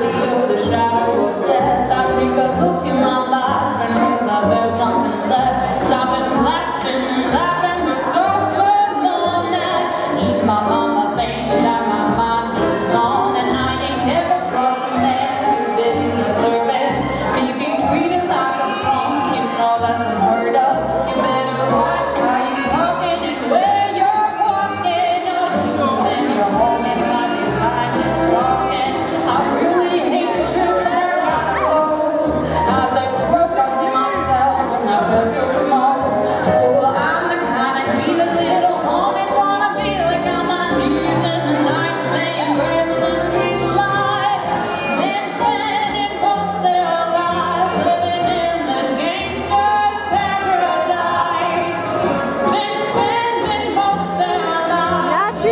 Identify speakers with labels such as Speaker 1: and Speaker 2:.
Speaker 1: valley the shadow of death, I take a look